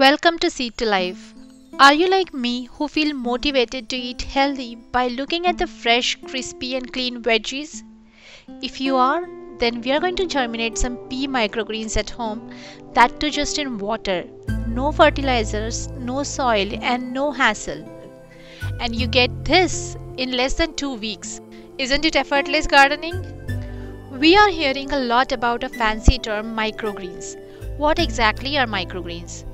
Welcome to Seed to Life. Are you like me who feel motivated to eat healthy by looking at the fresh, crispy, and clean veggies? If you are, then we are going to germinate some pea microgreens at home, that too just in water. No fertilizers, no soil, and no hassle. And you get this in less than two weeks. Isn't it effortless gardening? We are hearing a lot about a fancy term microgreens. What exactly are microgreens?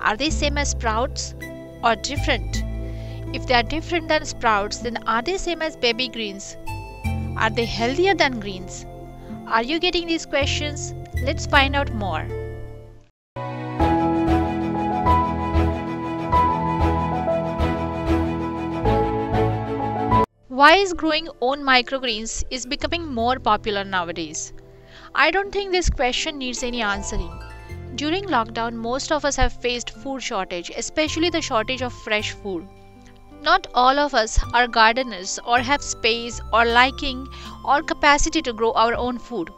Are they same as sprouts or different? If they are different than sprouts, then are they same as baby greens? Are they healthier than greens? Are you getting these questions? Let's find out more. Why is growing own microgreens is becoming more popular nowadays? I don't think this question needs any answering. During lockdown, most of us have faced food shortage, especially the shortage of fresh food. Not all of us are gardeners or have space or liking or capacity to grow our own food.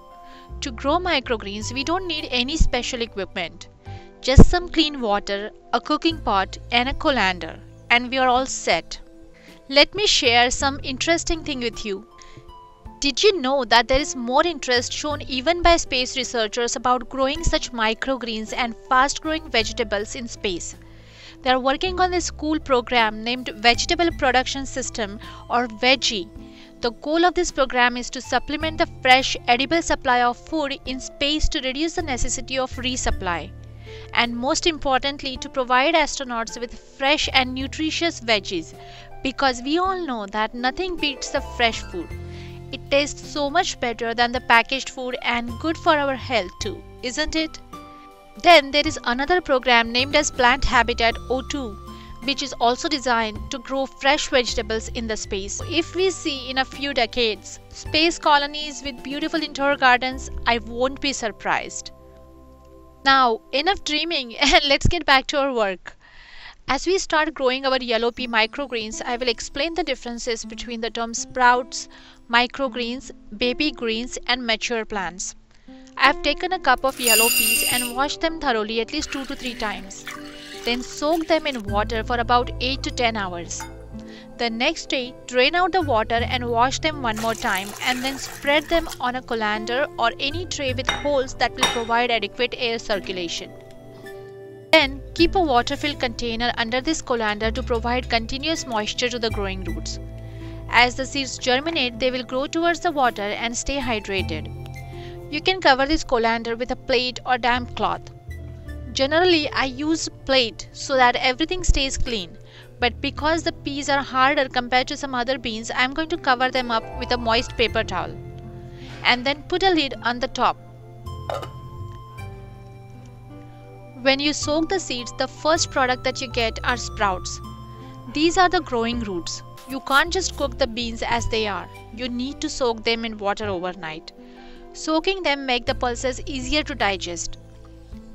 To grow microgreens, we don't need any special equipment. Just some clean water, a cooking pot, and a colander, and we are all set. Let me share some interesting thing with you. Did you know that there is more interest shown even by space researchers about growing such microgreens and fast growing vegetables in space? They are working on a school program named Vegetable Production System or VEGGIE. The goal of this program is to supplement the fresh, edible supply of food in space to reduce the necessity of resupply. And most importantly, to provide astronauts with fresh and nutritious veggies because we all know that nothing beats the fresh food. It tastes so much better than the packaged food and good for our health too, isn't it? Then there is another program named as Plant Habitat O2 which is also designed to grow fresh vegetables in the space. If we see in a few decades space colonies with beautiful indoor gardens, I won't be surprised. Now, enough dreaming and let's get back to our work. As we start growing our yellow pea microgreens, I will explain the differences between the terms sprouts, microgreens, baby greens, and mature plants. I have taken a cup of yellow peas and washed them thoroughly at least 2 to 3 times. Then soak them in water for about 8 to 10 hours. The next day, drain out the water and wash them one more time and then spread them on a colander or any tray with holes that will provide adequate air circulation. Then keep a water filled container under this colander to provide continuous moisture to the growing roots. As the seeds germinate, they will grow towards the water and stay hydrated. You can cover this colander with a plate or damp cloth. Generally, I use a plate so that everything stays clean, but because the peas are harder compared to some other beans, I am going to cover them up with a moist paper towel and then put a lid on the top. When you soak the seeds, the first product that you get are sprouts. These are the growing roots. You can't just cook the beans as they are. You need to soak them in water overnight. Soaking them make the pulses easier to digest.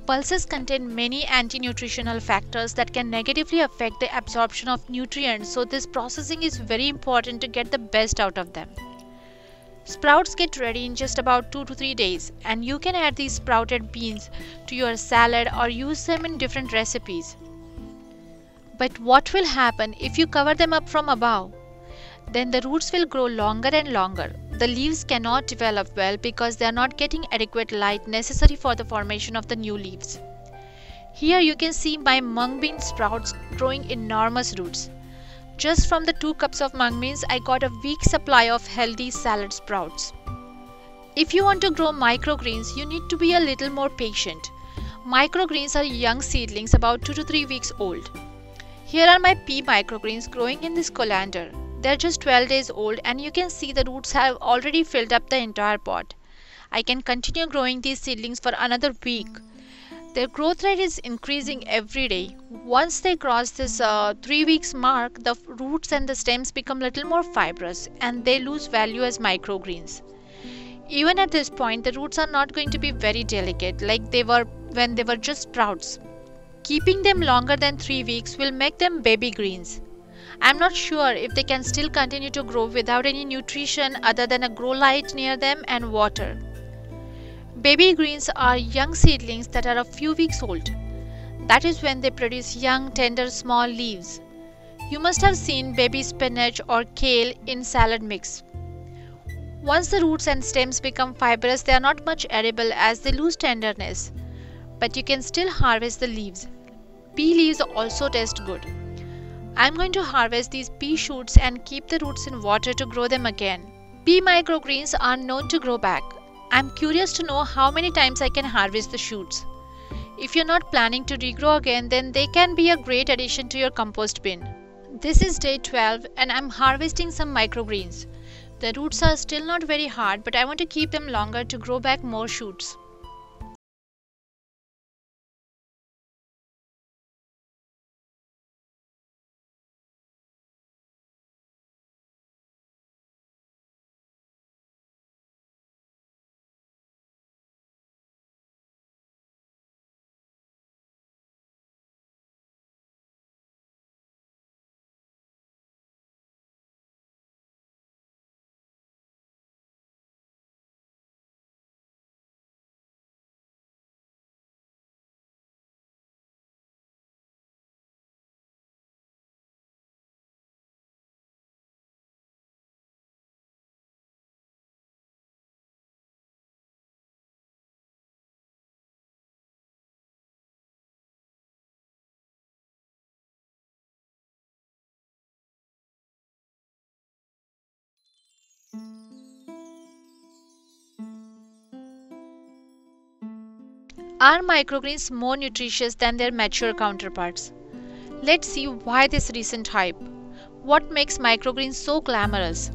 Pulses contain many anti-nutritional factors that can negatively affect the absorption of nutrients, so this processing is very important to get the best out of them. Sprouts get ready in just about 2 to 3 days and you can add these sprouted beans to your salad or use them in different recipes. But what will happen if you cover them up from above? Then the roots will grow longer and longer. The leaves cannot develop well because they are not getting adequate light necessary for the formation of the new leaves. Here you can see my mung bean sprouts growing enormous roots. Just from the 2 cups of mung beans, I got a week's supply of healthy salad sprouts. If you want to grow microgreens, you need to be a little more patient. Microgreens are young seedlings about 2 to 3 weeks old. Here are my pea microgreens growing in this colander. They're just 12 days old and you can see the roots have already filled up the entire pot. I can continue growing these seedlings for another week. Their growth rate is increasing every day. Once they cross this uh, 3 weeks mark, the roots and the stems become little more fibrous and they lose value as microgreens. Even at this point, the roots are not going to be very delicate like they were when they were just sprouts. Keeping them longer than 3 weeks will make them baby greens. I'm not sure if they can still continue to grow without any nutrition other than a grow light near them and water. Baby greens are young seedlings that are a few weeks old. That is when they produce young, tender, small leaves. You must have seen baby spinach or kale in salad mix. Once the roots and stems become fibrous, they are not much edible as they lose tenderness, but you can still harvest the leaves. Pea leaves also taste good. I'm going to harvest these pea shoots and keep the roots in water to grow them again. Pea microgreens are known to grow back. I'm curious to know how many times I can harvest the shoots. If you're not planning to regrow again, then they can be a great addition to your compost bin. This is day 12 and I'm harvesting some microgreens. The roots are still not very hard but I want to keep them longer to grow back more shoots. Are microgreens more nutritious than their mature counterparts? Let's see why this recent hype. What makes microgreens so glamorous?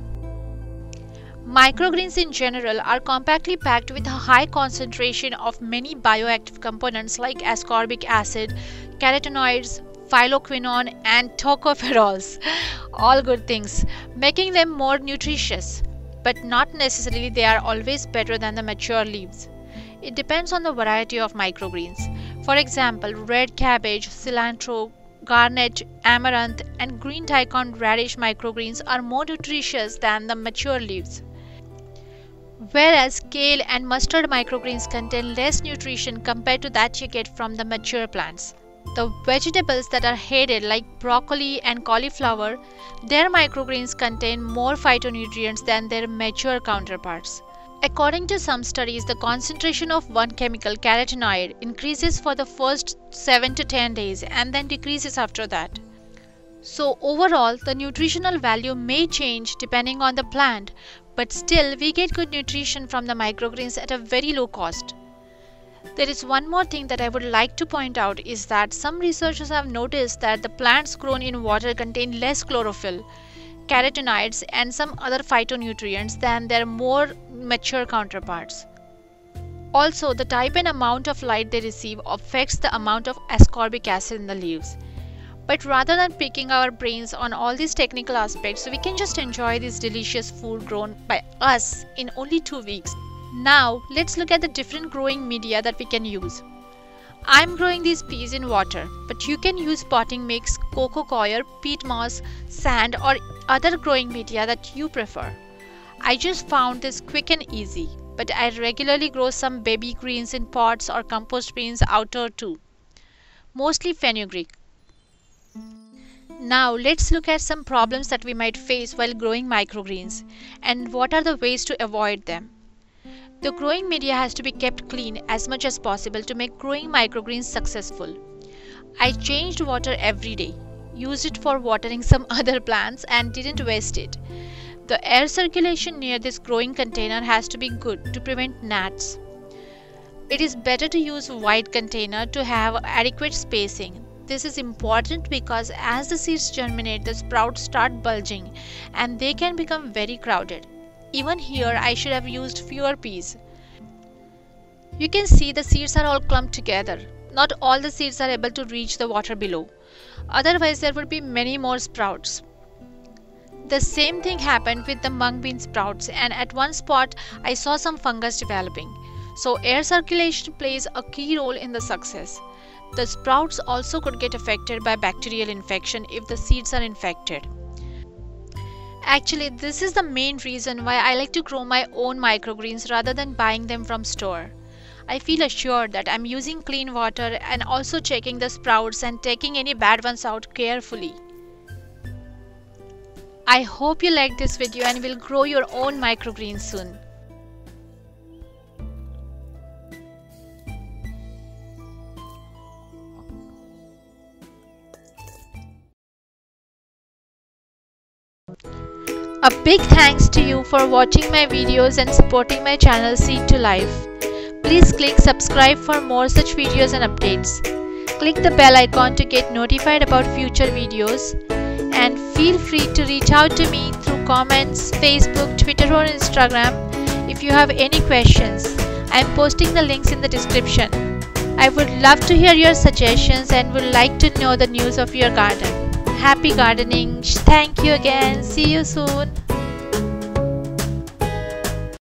Microgreens in general are compactly packed with a high concentration of many bioactive components like ascorbic acid, carotenoids, phylloquinone, and tocopherols. All good things, making them more nutritious but not necessarily they are always better than the mature leaves. It depends on the variety of microgreens. For example, red cabbage, cilantro, garnet, amaranth, and green daikon radish microgreens are more nutritious than the mature leaves. Whereas kale and mustard microgreens contain less nutrition compared to that you get from the mature plants. The vegetables that are hated like broccoli and cauliflower, their microgreens contain more phytonutrients than their mature counterparts. According to some studies, the concentration of one chemical, carotenoid, increases for the first 7 to 10 days and then decreases after that. So, overall, the nutritional value may change depending on the plant, but still, we get good nutrition from the microgreens at a very low cost. There is one more thing that I would like to point out is that some researchers have noticed that the plants grown in water contain less chlorophyll, carotenoids, and some other phytonutrients than their more mature counterparts. Also, the type and amount of light they receive affects the amount of ascorbic acid in the leaves. But rather than picking our brains on all these technical aspects, we can just enjoy this delicious food grown by us in only two weeks. Now let's look at the different growing media that we can use. I'm growing these peas in water, but you can use potting mix, coco coir, peat moss, sand or other growing media that you prefer. I just found this quick and easy, but I regularly grow some baby greens in pots or compost bins outdoor too. Mostly fenugreek. Now let's look at some problems that we might face while growing microgreens and what are the ways to avoid them. The growing media has to be kept clean as much as possible to make growing microgreens successful. I changed water every day, used it for watering some other plants, and didn't waste it. The air circulation near this growing container has to be good to prevent gnats. It is better to use a wide container to have adequate spacing. This is important because as the seeds germinate, the sprouts start bulging and they can become very crowded. Even here I should have used fewer peas. You can see the seeds are all clumped together. Not all the seeds are able to reach the water below. Otherwise there would be many more sprouts. The same thing happened with the mung bean sprouts and at one spot I saw some fungus developing. So air circulation plays a key role in the success. The sprouts also could get affected by bacterial infection if the seeds are infected. Actually, this is the main reason why I like to grow my own microgreens rather than buying them from store. I feel assured that I'm using clean water and also checking the sprouts and taking any bad ones out carefully. I hope you like this video and will grow your own microgreens soon. A big thanks to you for watching my videos and supporting my channel Seed to Life. Please click subscribe for more such videos and updates. Click the bell icon to get notified about future videos and feel free to reach out to me through comments, Facebook, Twitter or Instagram if you have any questions. I am posting the links in the description. I would love to hear your suggestions and would like to know the news of your garden. Happy gardening. Thank you again. See you soon.